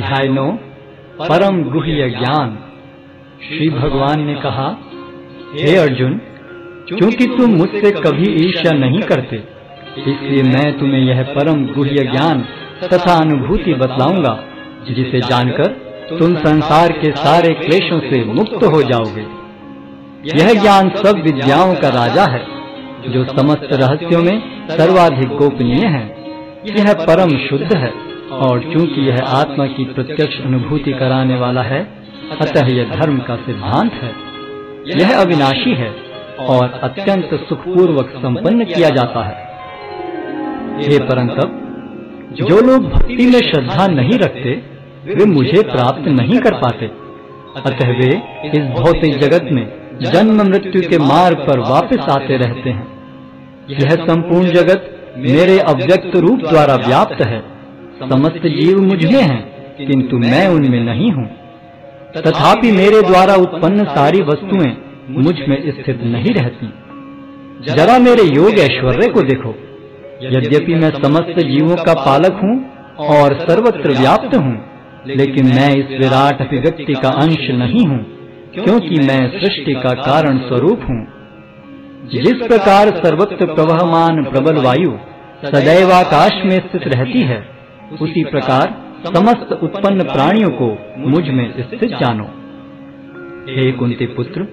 अध्याय नौ परम गुह्य ज्ञान। श्री भगवान ने कहा, हे अर्जुन क्योंकि तुम मुझसे कभी ईर्ष्या नहीं करते, इसलिए मैं तुम्हें यह परम गुह्य ज्ञान तथा अनुभूति बतलाऊँगा, जिसे जानकर तुम संसार के सारे क्लेशों से मुक्त हो जाओगे। यह ज्ञान सब विद्याओं का राजा है, जो समस्त रहस्यों में सर्वाधिक गोपनीय है। यह परम शुद्ध है। और चूँकि यह आत्मा की प्रत्यक्ष अनुभूति कराने वाला है, अतः यह धर्म का सिद्धांत है। यह अविनाशी है और अत्यंत सुखपूर्वक संपन्न किया जाता है। हे परंतप, जो लोग भक्ति में श्रद्धा नहीं रखते, वे मुझे प्राप्त नहीं कर पाते। अतः वे इस भौतिक जगत में जन्म मृत्यु के मार्ग पर वापस आते रहते हैं। यह संपूर्ण जगत मेरे अव्यक्त रूप द्वारा व्याप्त है। समस्त जीव मुझ हैं, किंतु मैं उनमें नहीं हूँ। तथापि मेरे द्वारा उत्पन्न सारी वस्तुएँ मुझमें स्थित नहीं रहती। जरा मेरे योग ऐश्वर्य को देखो। यद्यपि मैं समस्त जीवों का पालक हूँ और सर्वत्र व्याप्त हूँ, लेकिन मैं इस विराट अभिव्यक्ति का अंश नहीं हूँ, क्योंकि मैं सृष्टि का कारण स्वरूप हूँ। जिस प्रकार सर्वत्र प्रवहमान प्रबल वायु सदैव आकाश में स्थित रहती है उसी प्रकार समस्त उत्पन्न प्राणियों को मुझमें स्थित जानो। हे कुंती पुत्र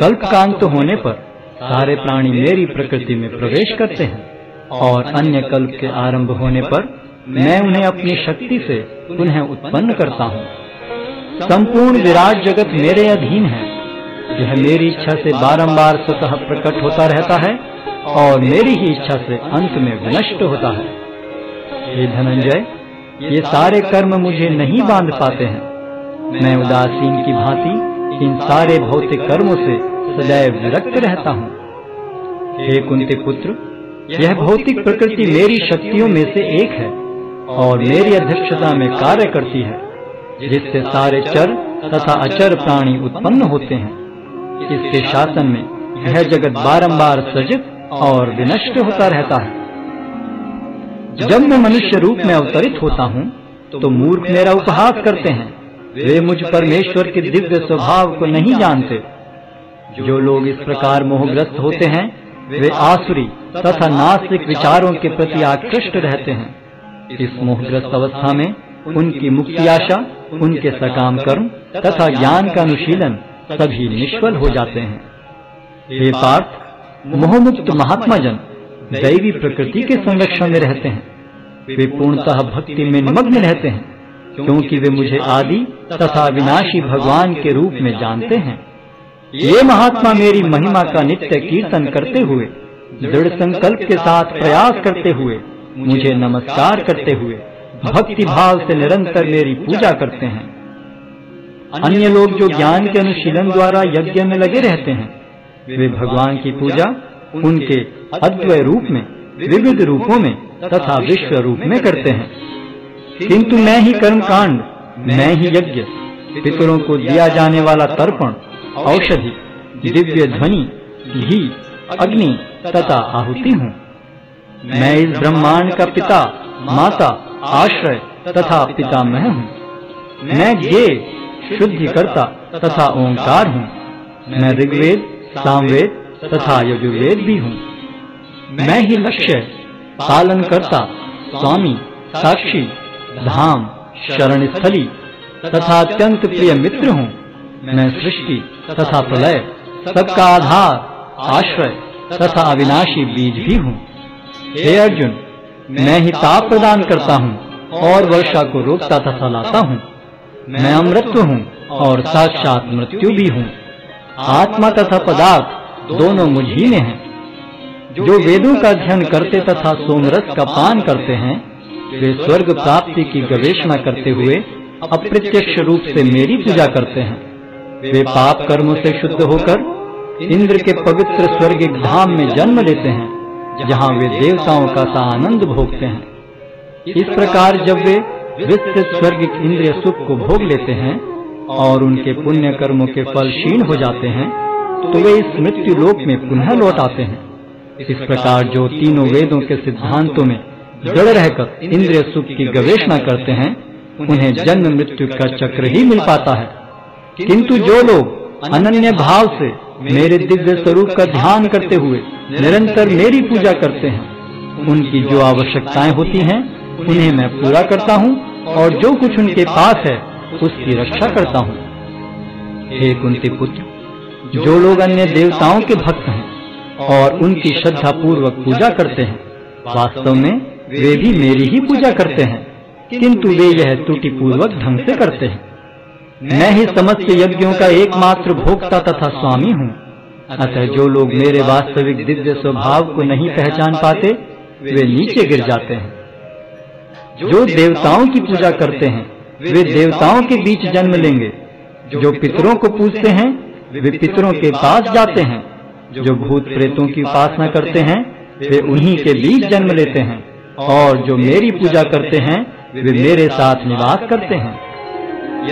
कल्प कांत होने पर सारे प्राणी मेरी प्रकृति में प्रवेश करते हैं और अन्य कल्प के आरंभ होने पर मैं उन्हें अपनी शक्ति से पुनः उत्पन्न करता हूँ। संपूर्ण विराट जगत मेरे अधीन है। यह मेरी इच्छा से बारंबार स्वतः प्रकट होता रहता है और मेरी ही इच्छा से अंत में विनष्ट होता है। हे धनंजय, ये सारे कर्म मुझे नहीं बाँध पाते हैं। मैं उदासीन की भांति इन सारे भौतिक कर्मों से सदैव विरक्त रहता हूँ। हे कुंती पुत्र, यह भौतिक प्रकृति मेरी शक्तियों में से एक है और मेरी अध्यक्षता में कार्य करती है, जिससे सारे चर तथा अचर प्राणी उत्पन्न होते हैं। इसके शासन में यह जगत बारंबार सजित और विनष्ट होता रहता है। जब मैं मनुष्य रूप में अवतरित होता हूँ तो मूर्ख मेरा उपहास करते हैं। वे मुझ परमेश्वर के दिव्य स्वभाव को नहीं जानते। जो लोग इस प्रकार मोहग्रस्त होते हैं, वे आसुरी तथा नास्तिक विचारों के प्रति आकृष्ट रहते हैं। इस मोहग्रस्त अवस्था में उनकी मुक्ति आशा, उनके सकाम कर्म तथा ज्ञान का अनुशीलन सभी निष्फल हो जाते हैं। हे पार्थ, मोहमुक्त महात्मा जन दैवी प्रकृति के संरक्षण में रहते हैं। वे पूर्णतः भक्ति में निमग्न रहते हैं क्योंकि वे मुझे आदि तथा विनाशी भगवान के रूप में जानते हैं। ये महात्मा मेरी महिमा का नित्य कीर्तन करते हुए दृढ़ संकल्प के साथ प्रयास करते हुए मुझे नमस्कार करते हुए भक्ति भाव से निरंतर मेरी पूजा करते हैं। अन्य लोग जो ज्ञान के अनुशीलन द्वारा यज्ञ में लगे रहते हैं वे भगवान की पूजा उनके अद्वय रूप में, विविध रूपों में तथा विश्व रूप में करते हैं। किंतु मैं ही कर्म कांड मैं ही यज्ञ, पितरों को दिया जाने वाला तर्पण, औषधि, दिव्य ध्वनि, घी, अग्नि तथा आहुति हूँ। मैं इस ब्रह्मांड का पिता, माता, आश्रय तथा पितामह हूँ। मैं ये शुद्धि करता तथा ओंकार हूँ। मैं ऋग्वेद, सामवेद तथा यजुर्वेद भी हूँ। मैं ही लक्ष्य पालन करता स्वामी, साक्षी, धाम शरण स्थली तथा अत्यंत प्रिय मित्र हूँ। मैं सृष्टि तथा प्रलय, सबका आधार, आश्रय तथा अविनाशी बीज भी हूँ। हे अर्जुन, मैं ही ताप प्रदान करता हूँ और वर्षा को रोकता तथा लाता हूँ। मैं अमृत हूँ और साक्षात मृत्यु भी हूँ। आत्मा तथा पदार्थ दोनों मुझ ही। में हैं जो वेदों का अध्ययन करते तथा सोमरस का पान करते हैं, वे स्वर्ग प्राप्ति की गवेषणा करते हुए अप्रत्यक्ष रूप से मेरी पूजा करते हैं। वे पाप कर्मों से शुद्ध होकर इंद्र के पवित्र स्वर्गिक धाम में जन्म लेते हैं, जहाँ वे देवताओं का सा आनंद भोगते हैं। इस प्रकार जब वे विस्तृत स्वर्गिक इंद्रिय सुख को भोग लेते हैं और उनके पुण्य कर्मों के फल क्षीण हो जाते हैं तो वे इस मृत्यु लोक में पुनः लौट आते हैं। इस प्रकार जो तीनों वेदों के सिद्धांतों में जड़ रहकर इंद्रिय सुख की गवेषणा करते हैं, उन्हें जन्म मृत्यु का चक्र ही मिल पाता है। किंतु जो लोग अनन्य भाव से मेरे दिव्य स्वरूप का ध्यान करते हुए निरंतर मेरी पूजा करते हैं, उनकी जो आवश्यकताएँ होती हैं, उन्हें मैं पूरा करता हूँ और जो कुछ उनके पास है, उसकी रक्षा करता हूँ। हे कुंती पुत्र जो लोग अन्य देवताओं के भक्त हैं और उनकी श्रद्धा पूर्वक पूजा करते हैं, वास्तव में वे भी मेरी ही पूजा करते हैं, किंतु वे यह त्रुटि पूर्वक ढंग से करते हैं। मैं ही समस्त यज्ञों का एकमात्र भोक्ता तथा स्वामी हूँ। अतः जो लोग मेरे वास्तविक दिव्य स्वभाव को नहीं पहचान पाते, वे नीचे गिर जाते हैं। जो देवताओं की पूजा करते हैं, वे देवताओं के बीच जन्म लेंगे, जो पितरों को पूजते हैं वे पितरों के पास जाते हैं। जो भूत प्रेतों की उपासना करते हैं, वे उन्हीं के बीच जन्म लेते हैं। और जो मेरी पूजा करते हैं, वे मेरे साथ निवास करते हैं।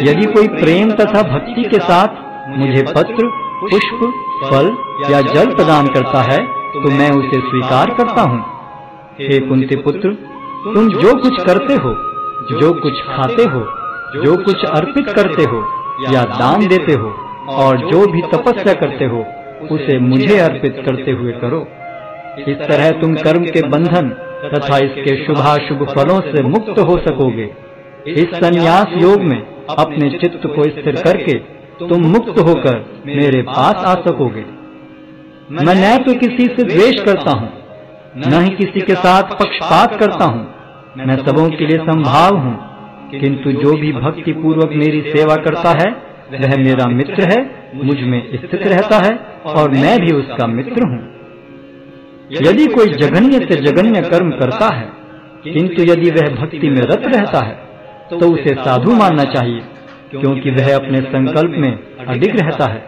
यदि कोई प्रेम तथा भक्ति के साथ मुझे पत्र, पुष्प, फल या जल प्रदान करता है तो मैं उसे स्वीकार करता हूँ। हे कुंती पुत्र, तुम जो कुछ करते हो, जो कुछ खाते हो, जो कुछ अर्पित करते हो या दान देते हो और जो भी तपस्या करते हो, उसे मुझे अर्पित करते हुए करो। इस तरह तुम कर्म के बंधन तथा इसके शुभाशुभ फलों से मुक्त हो सकोगे। इस संन्यास योग में अपने चित्त को स्थिर करके तुम मुक्त होकर मेरे पास आ सकोगे। मैं न तो किसी से द्वेष करता हूँ, न ही किसी के साथ पक्षपात करता हूँ। मैं सबों के लिए संभाव हूँ, किंतु जो भी भक्ति पूर्वक मेरी सेवा करता है वह मेरा मित्र है, मुझमें स्थित रहता है और मैं भी उसका मित्र हूँ। यदि कोई जघन्य से जघन्य कर्म करता है, किंतु यदि वह भक्ति में रत रहता है तो उसे साधु मानना चाहिए, क्योंकि वह अपने संकल्प में अडिग रहता है।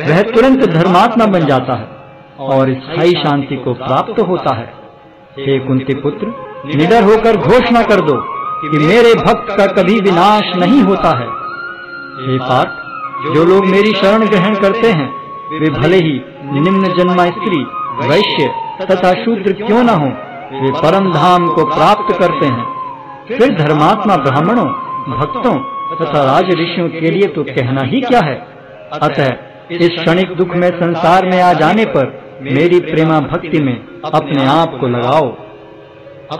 वह तुरंत धर्मात्मा बन जाता है और स्थायी शांति को प्राप्त होता है। हे कुंती पुत्र, निडर होकर घोषणा कर दो कि मेरे भक्त का कभी विनाश नहीं होता है। हे पार्थ जो लोग मेरी शरण ग्रहण करते हैं, वे भले ही निम्न जन्मा स्त्री, वैश्य तथा शूद्र क्यों न हो, वे परम धाम को प्राप्त करते हैं। फिर धर्मात्मा ब्राह्मणों, भक्तों तथा राज ऋषियों के लिए तो कहना ही क्या है? अतः इस क्षणिक दुख में संसार में आ जाने पर मेरी प्रेमा भक्ति में अपने आप को लगाओ।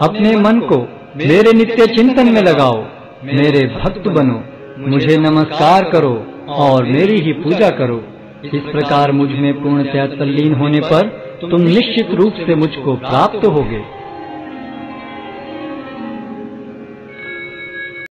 अपने मन को मेरे नित्य चिंतन में लगाओ। मेरे भक्त बनो। मुझे नमस्कार करो और मेरी ही पूजा करो। इस प्रकार मुझमें पूर्णतया तल्लीन होने पर तुम निश्चित रूप से मुझको प्राप्त होगे।